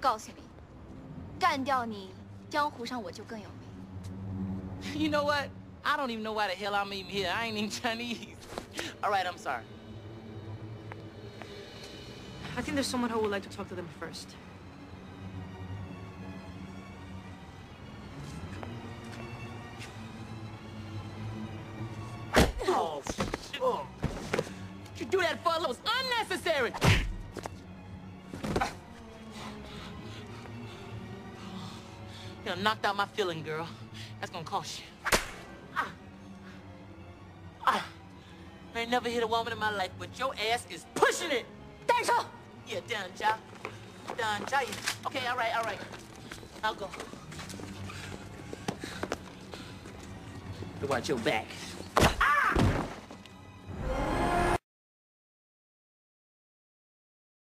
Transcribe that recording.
告诉你，干掉你，江湖上我就更有名。 You know what? I don't even know why the hell I'm even here. I ain't even Chinese. All right, I'm sorry. I think there's someone who would like to talk to them first. Oh, shit. Oh. You do that for? It was unnecessary. You done knocked out my feeling, girl. That's gonna cost you. Ah. Ah. I ain't never hit a woman in my life, but your ass is pushing it. 带上。Yeah, done, Jia. Done, Jia. Okay, all right, all right. I'll go. Watch your back.